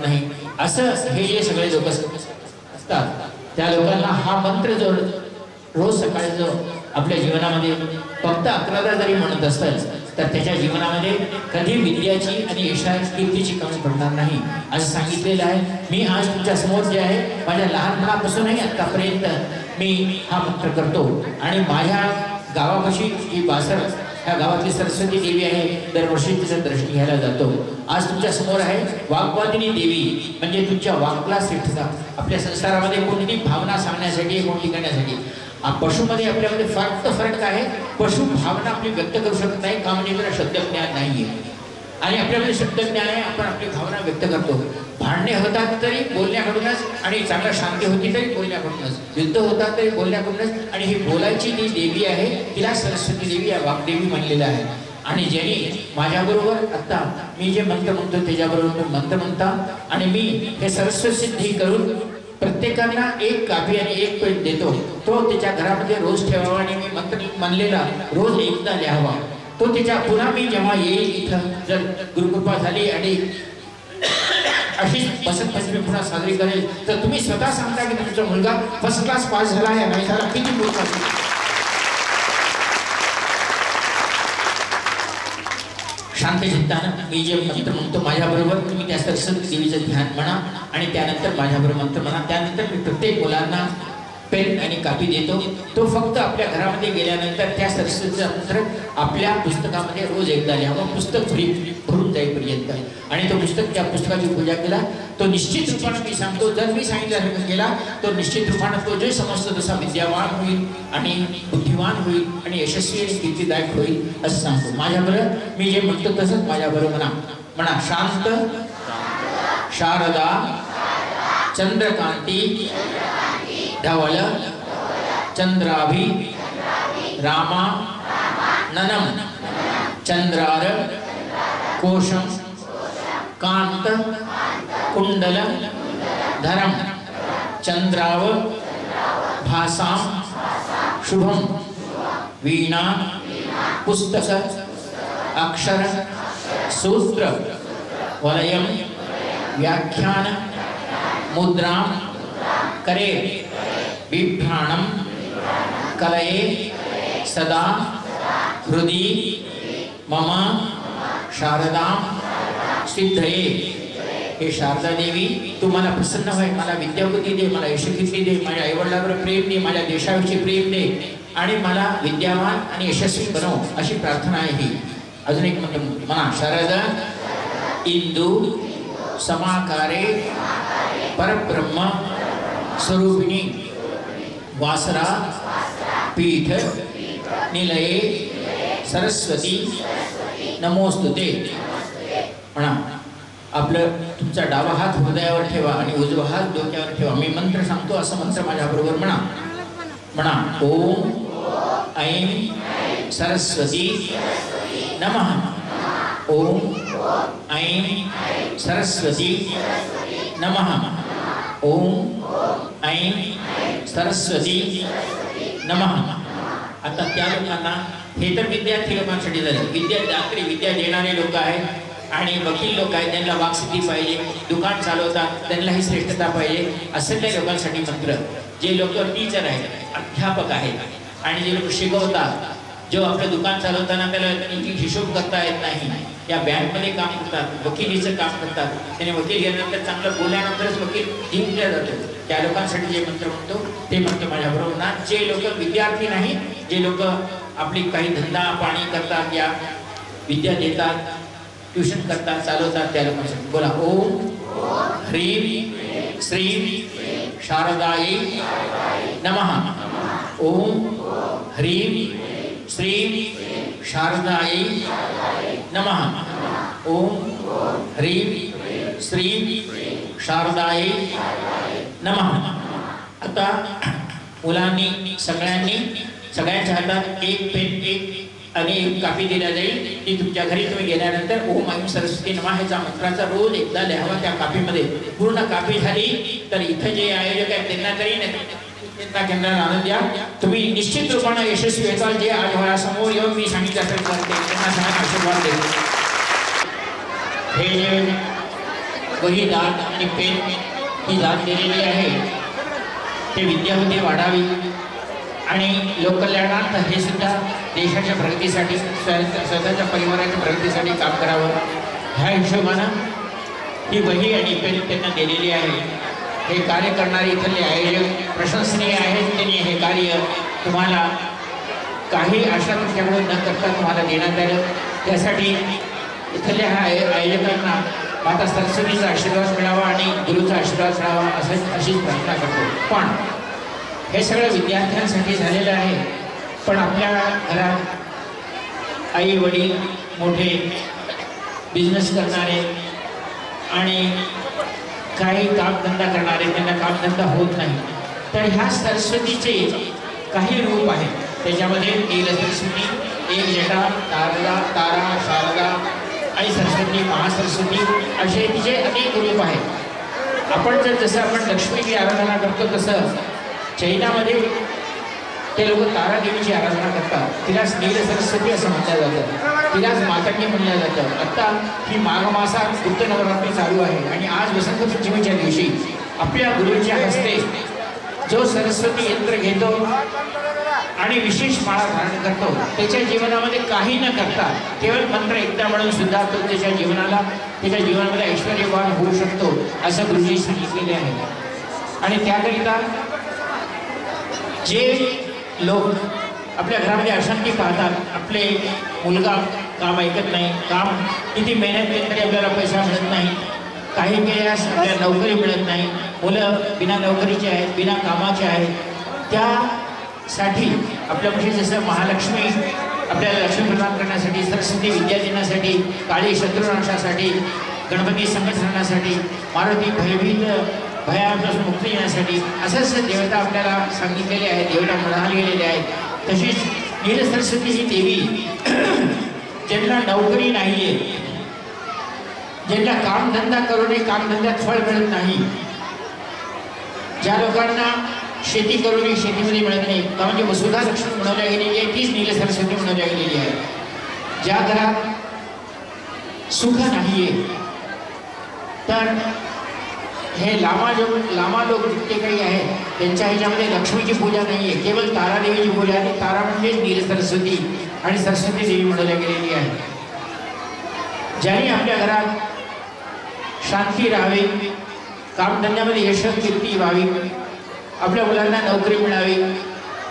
नाही. असं हे जे सगळे लोक असतात त्या लोकांना हा मंत्र जो रोज सकाळी जो आपल्या जीवनामध्ये फक्त अकराला जरी म्हणत असतात तर त्याच्या जीवनामध्ये कधी विद्याची आणि यशा कीर्तीची कमी पडणार नाही. असं सांगितलेलं आहे मी आज तुमच्यासमोर जे आहे माझ्या लहानपणापासूनही आतापर्यंत मी हा मंत्र करतो. आणि माझ्या गावापाशी जी बासर ह्या गावातली सरस्वती देवी आहे. दरवर्षी तिचं दर्शन घ्यायला जातो. आज तुमच्यासमोर आहे वाग्वादिनी देवी. म्हणजे तुमच्या वाकला श्रेष्ठता आपल्या संसारामध्ये कोणती भावना सांगण्यासाठी कोणती करण्यासाठी. पशुमध्ये आपल्यामध्ये फरक तर फरक आहे. पशु भावना आपली व्यक्त करू शकत नाही. का म्हणजे त्याला शब्द ज्ञान नाहीये. आणि आपल्यामध्ये शब्द ज्ञान आहे आपण आपली भावना व्यक्त करतो. भांडणे होतात तरी बोलण्याकडूनच आणि चांगला शांती होती तरी बोलण्याकडूनच. युद्ध होतात तरी बोलण्याकडूनच. आणि ही बोलायची जी देवी आहे तिला सरस्वती देवी या वाग्देवी म्हणलेलं आहे. आणि ज्यांनी माझ्याबरोबर आत्ता मी जे मंत्र म्हणतो त्याच्याबरोबर मंत्र म्हणता. आणि मी हे सरस्वती सिद्धी करून प्रत्येकांना एक कापी आणि एक पेट देतो. तो त्याच्या घरामध्ये रोज ठेवावा आणि मी मंत्र म्हणलेला रोज एकदा लिहावा. तो त्याच्या पुन्हा मी जेव्हा येईल इथं जर गुरुकृपा झाली आणि अशीच बसत पंचमी पुन्हा साजरी करेल तर तुम्ही स्वतः सांगता की तुमचा मुलगा फर्स्ट क्लास पास झाला आहे नाही झाला किती मुलगा शांत चित्तानं मी जे मंत्र म्हणतो माझ्याबरोबर तुम्ही त्या सरस्वती देवीचं ध्यान म्हणा आणि त्यानंतर माझ्याबरोबर मंत्र म्हणा. त्यानंतर मी प्रत्येक मुलांना पेन आणि कापी देतो. तो फक्त आपल्या घरामध्ये गेल्यानंतर त्या सरस्वतीचा अंतर आपल्या पुस्तकामध्ये रोज एकदा लिहावं पुस्तक फ्री भरून जाईपर्यंत. आणि तो पुस्तक त्या पुस्तकाची पूजा केला. तो निश्चित रूपानं मी सांगतो जर मी सांगितल्यासारखं केला तर निश्चित रूपानं तो जे समजतो तसा विद्यावान होईल आणि बुद्धिवान होईल आणि यशस्वी स्थितीदायक होईल असं सांगतो. माझ्याबरोबर मी जे म्हणतो तसंच माझ्याबरोबर म्हणा. म्हणा शांत शारदा चंद्रकांती धवल चंद्राभि, रामा, ननम, चंद्रार, कोशम, कांत, कुंडल, धरम, चंद्राव, भासाम, शुभम, वीणा, पुस्तक, अक्षर, सूत्र वलय व्याख्यान मुद्रा करे बिभ्राणम कलये सदा हृदि मम शारदा सिद्धये। हे शारदा देवी तू मला प्रसन्न व्हाय मला विद्यापती दे मला यशकीर्ती दे माझ्या आईवडिलावर प्रेम दे माझ्या देशाविषयी प्रेम दे आणि मला विद्यावान आणि यशस्वी बनव अशी प्रार्थना आहे ही. अजून एक म्हणतो म्हणा शारदा इंदू समाकारे परब्रह्म स्वरूपिणी वासरा पीठ निलये सरस्वती नमोस्तुते. म्हणा आपलं तुमचा डावा हात हृदयावर ठेवा आणि उजवा हात डोक्यावर ठेवा. मी मंत्र सांगतो असं मंत्र माझ्याबरोबर म्हणा. म्हणा ओम ऐं सरस्वती नमः. ओम ऐं सरस्वती नमः. ओम ऐं सरस्वती नमः. आता त्या लोकांना हे तर विद्यार्थी लोकांसाठी झाले. विद्यार्थी विद्या देणारे लोक आहेत आणि वकील लोक आहेत. त्यांना वाकसिद्धी पाहिजे दुकान चालवतात त्यांना ही श्रेष्ठता पाहिजे असलेल्या लोकांसाठी मंत्र. जे लोक टीचर आहेत अध्यापक आहेत आणि जे लोक शिकवतात जो आपलं दुकान चालवताना त्याला हिशोब करता येत नाही या बँकमध्ये काम करतात वकिलीचं काम करतात. त्याने वकील गेल्यानंतर चांगलं बोलल्यानंतरच वकील जिंकल्या जातो. त्या लोकांसाठी जे मंत्र म्हणतो, ते म्हणतो माझ्याबरोबर ना जे लोक विद्यार्थी नाही जे लोक आपली काही धंदा, पाणी करतात, या विद्या देतात, ट्युशन करतात, चालवतात, त्या लोकांसाठी. बोला, ओम ह्रीम श्रीम शारदाई नमः. ओम ह्रीम श्रीम शारदाई नमः. ओम ह्रीम श्रीम शारदाई नमः. आता मुलांनी सगळ्यांनी सगळ्यांच्या हातात एक पेन एक आणि एक कापी दिल्या जाईल. ती तुमच्या घरी तुम्ही गेल्यानंतर ओम ऐम सरस्वती नमा ह्याचा मंत्राचा रोज एकदा लिहावा त्या कापीमध्ये. पूर्ण कापी झाली तर इथं जे आयोजक आहेत त्यांना तरी नाही. चिंता केंद्राला आनंद द्या. तुम्ही निश्चित रूपाने यशस्वी व्हाल जे आज समोर येऊन मी सांगितलं असेल करते त्यांना सगळ्यांना आशीर्वाद देतो हे जे वही दात आणि पेन ही दान दिलेली आहे. ते विद्यामध्ये वाढावी. आणि लोककल्याणार्थ हे सुद्धा देशाच्या प्रगतीसाठी स्वतःच्या परिवाराच्या प्रगतीसाठी काम करावं. ह्या हिशोबानं ही वही आणि पेन त्यांना दिलेली आहे. हे कार्य करणारे इथले आयोजक प्रशंसनीय आहेत. त्यांनी हे कार्य तुम्हाला काही आशा तुमच्याकडून न करता तुम्हाला देण्यात आलं. त्यासाठी इथल्या ह्या आयोजकांना माता सरस्वतीचा आशीर्वाद मिळावा आणि गुरुचा आशीर्वाद मिळावा असं अशीच प्रार्थना करतो. पण हे सगळं विद्यार्थ्यांसाठी झालेलं आहे. पण आपल्या घरात आई वडील मोठे बिझनेस करणारे आणि काही कामधंदा करणारे त्यांना कामधंदा होत नाही. तर ह्या सरस्वतीचे काही रूप आहेत. त्याच्यामध्ये एक सरस्वती एक जटा तारला तारा शारदा आणि सरस्वती महासरस्वती असे तिचे अनेक रूप आहेत. आपण जर जसं आपण लक्ष्मीची आराधना करतो तसं चैनामध्ये ते लोक तारा देवीची आराधना करतात. तिलाच नील सरस्वती असं म्हटलं जातं. तिलाच मातंगी म्हणलं जातं. आत्ता ही माघ मासात गुप्त नवरात्री चालू आहे आणि आज वसंत पंचमीच्या दिवशी आपल्या गुरुच्या हस्ते जो सरस्वती यंत्र घेतो आणि विशेष माळा धारण करतो त्याच्या जीवनामध्ये काही न करता केवळ मंत्र एकदा म्हणून सुद्धा तो त्याच्या जीवनाला त्याच्या जीवनामध्ये ऐश्वर्यवान होऊ शकतो असं गुरुजी सांगितलेले आहे. आणि त्याकरिता जे लोक आपल्या घरामध्ये अशांती पाहतात आपले मुलगा काम ऐकत नाही काम किती मेहनत केली तरी आपल्याला पैसा मिळत नाही काही वेळा आपल्याला नोकरी मिळत नाही. मुलं बिना नोकरीचे आहेत बिना कामाचे आहेत. त्यासाठी आपल्यापाशी जसं महालक्ष्मी आपल्याला लक्ष्मी प्रदान करण्यासाठी सरस्वती विद्या देण्यासाठी काळी शत्रुनाशासाठी गणपती संघटनासाठी मारुती भयभीत भयापासून मुक्ती येण्यासाठी असंच देवता आपल्याला सांगितलेले आहे देवता म्हणाले गेलेले आहेत. तशीच नील सरस्वती ही देवी ज्यांना नोकरी नाही आहे नाहीये ज्यांना कामधंदा करूनही कामधंद्यात फळ मिळत नाही ज्या लोकांना शेती करो करूनही शेतीमध्ये मिळत नाही का म्हणजे वसुधा लक्ष्मी म्हणवल्या गेलेली आहे तीच नील सरस्वती म्हणवल्या गेलेली आहे ज्या घरात सुख नाहीये तर हे लामा जो लामा लोक जितके काही आहेत त्यांच्या ह्याच्यामध्ये लक्ष्मीची पूजा नाही आहे केवळ तारादेवीची पूजा आहे तारा म्हणजे नील सरस्वती आणि सरस्वती देवी म्हणवल्या गेलेली आहे ज्यांनी आपल्या घरात शांती राहावी. कामधंद्यामध्ये यशस्कीर्ती व्हावी. आपल्या मुलांना नोकरी मिळावी.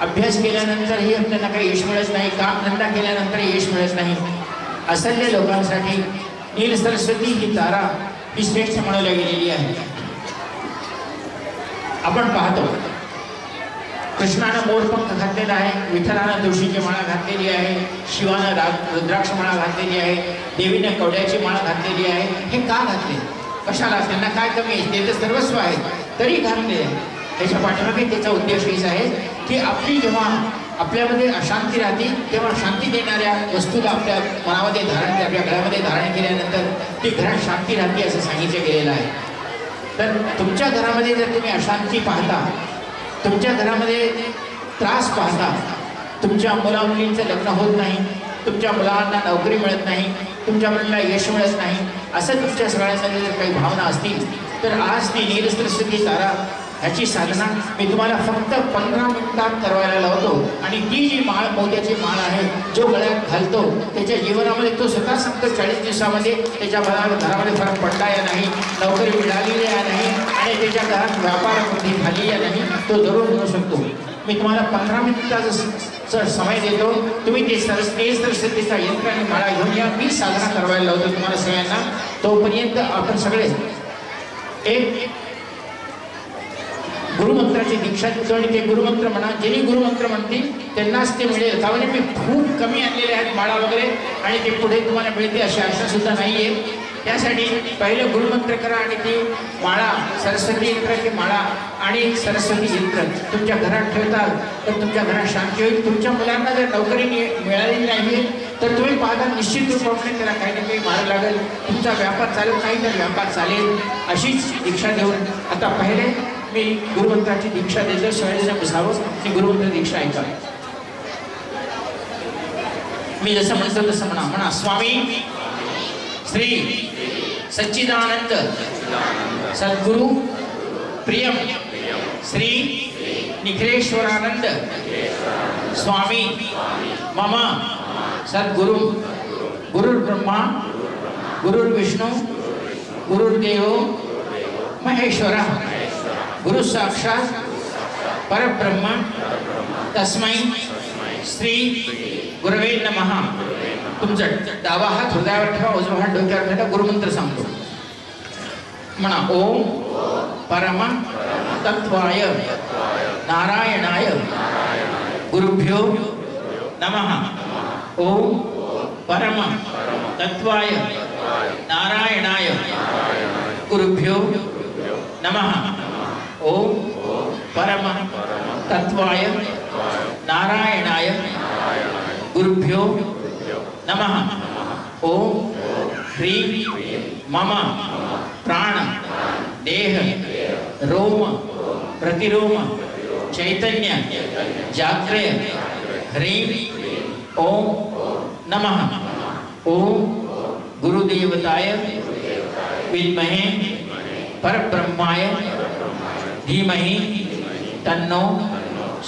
अभ्यास केल्यानंतरही त्यांना काही यश मिळत नाही. कामधंदा केल्यानंतर यश मिळत नाही. असल्या लोकांसाठी नील सरस्वती ही तारा ही श्रेष्ठ म्हणवल्या गेलेली आहे. आपण पाहतो. कृष्णानं मोरपंख घातलेला आहे. विठ्ठलानं तुळशीची माळा घातलेली आहे. शिवानं राग रुद्राक्ष माळा घातलेली आहे. देवीनं कवड्याची माळा घातलेली आहे. हे का घातले? कशाला त्यांना काय कमी आहे? ते तर सर्वस्व आहे. तरी घालते त्याच्या पाठीमागे त्याचा उद्देश हेच आहे की आपली जेव्हा आपल्यामध्ये अशांती राहते तेव्हा शांती देणाऱ्या वस्तूला आपल्या मनामध्ये धारण आपल्या घरामध्ये धारण केल्यानंतर ती घरात शांती राहते असं सांगितलं गेलेलं आहे. तर तुमच्या घरामध्ये जर तुम्ही अशांती पाहता तुमच्या घरामध्ये त्रास पाहता तुमच्या मुला मुलींचं लग्न होत नाही तुमच्या मुलांना नोकरी मिळत नाही तुमच्या मुलांना यश मिळत नाही असं तुमच्या सगळ्यासाठी जर काही भावना असतील तर आज ती नीलसरस्वती तारा ह्याची साधना मी तुम्हाला फक्त पंधरा मिनिटात करवायला लावतो. आणि ती जी माळ मोत्याची माळ आहे जो गळ्यात घालतो त्याच्या जीवनामध्ये तो स्वतः सांगतो चाळीस दिवसामध्ये त्याच्या घरा घरामध्ये फरक पडला या नाही नोकरी मिळालेली या नाही आणि त्याच्या घरात व्यापार वृद्धी झाली या नाही तो जरूर म्हणू शकतो. मी तुम्हाला पंधरा मिनिटाचं समय देतो तुम्ही ते सरस ते सरस्वतीचा यंत्र आणि माळा घेऊन या. मी साधना करवायला लावतो तुम्हाला सगळ्यांना. तोपर्यंत आपण सगळे एक गुरुमंत्राची दीक्षा देतो आणि ते गुरुमंत्र म्हणा ज्यांनी गुरुमंत्र म्हणतील त्यांनाच ते मिळेल. का मी खूप कमी आणलेले आहेत माळा वगैरे आणि ते पुढे तुम्हाला मिळते अशी आशा सुद्धा नाही आहे त्यासाठी पहिलं गुरुमंत्र करा आणि ती माळा सरस्वती यंत्राची माळा आणि सरस्वती यंत्र तुमच्या घरात ठेवताल तर तुमच्या घरात शांती होईल. तुमच्या मुलांना जर नोकरी मिळाली मिळालेली नाही तर तुम्ही पाहता निश्चित रूपाने त्याला काही ना काही मार्ग लागेल. तुमचा व्यापार चालत नाही तर व्यापार चालेल. अशीच दीक्षा देऊन आता पहिले मी गुरुमंत्राची दीक्षा देतो. सहजच्या बसावं. ती गुरुमंत्र दीक्षा ऐका मी जसं म्हणतो तसं म्हणा. म्हणा स्वामी श्री सच्चिदानंद सद्गुरु प्रियम श्री निखिलेश्वरानंद स्वामी मम सद्गुरु गुरुर्ब्रह्मा गुरुर्विष्णू गुरुर्देव महेश्वर गुरु साक्षात परब्रह्म तस्मै श्री गुरवे नमः. तुमचं डावा हात हृदयावर ठेवा, उजवा हात डोक्यावर ठेवा, गुरुमंत्र सांगतो. म्हणा, ओम परम तत्वाय नारायणाय गुरुभ्यो नमः. ओम परम तत्वाय नारायणाय गुरुभ्यो नम. ओम परम तत्वाय नारायणाय गुरुभ्यो नमः। ओम ह्रीं मम प्राण देह रोम प्रतिरोम चैतन्य जाग्रय ह्रीं ओम नमः। ओम गुरुदेवताय विद्महे परब्रह्माय धीमहि तन्नो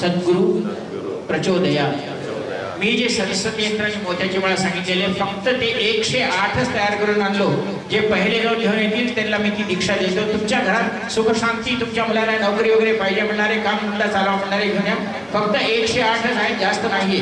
सद्गुरु प्रचोदया मी जे सदस्य यंत्र आणि मोत्याची मला सांगितलेले फक्त ते एकशे आठच तयार करून आणलो. जे पहिले जाऊन घेऊन येतील त्यांना मी ती दीक्षा देतो. तुमच्या घरात सुखशांती तुमच्या मुलाला नोकरी वगैरे पाहिजे म्हणणारे काम म्हणता चालावं म्हणणारे घेऊन या. फक्त एकशे आठच आहेत जास्त नाही